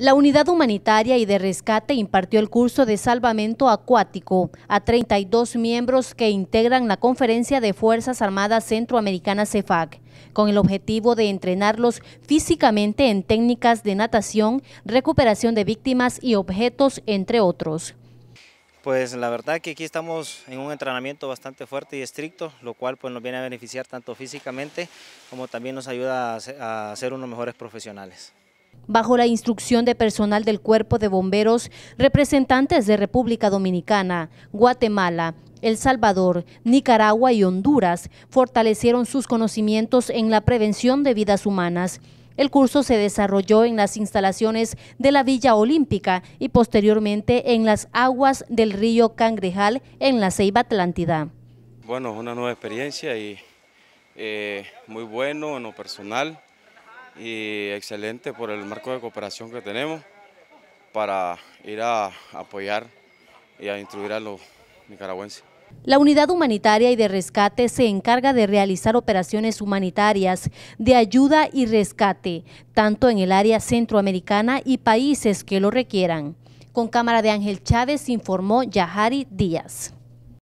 La unidad humanitaria y de rescate impartió el curso de salvamento acuático a 32 miembros que integran la Conferencia de Fuerzas Armadas Centroamericanas CEFAC, con el objetivo de entrenarlos físicamente en técnicas de natación, recuperación de víctimas y objetos, entre otros. Pues la verdad que aquí estamos en un entrenamiento bastante fuerte y estricto, lo cual pues nos viene a beneficiar tanto físicamente como también nos ayuda a ser unos mejores profesionales bajo la instrucción de personal del Cuerpo de Bomberos, representantes de República Dominicana, Guatemala, El Salvador, Nicaragua y Honduras fortalecieron sus conocimientos en la prevención de vidas humanas. El curso se desarrolló en las instalaciones de la Villa Olímpica y posteriormente en las aguas del río Cangrejal en la Ceiba Atlántida. Bueno, una nueva experiencia y eh, muy bueno en lo personal y excelente por el marco de cooperación que tenemos para ir a apoyar y a instruir a los nicaragüenses. La unidad humanitaria y de rescate se encarga de realizar operaciones humanitarias de ayuda y rescate, tanto en el área centroamericana y países que lo requieran. Con cámara de Ángel Chávez informó Yahari Díaz.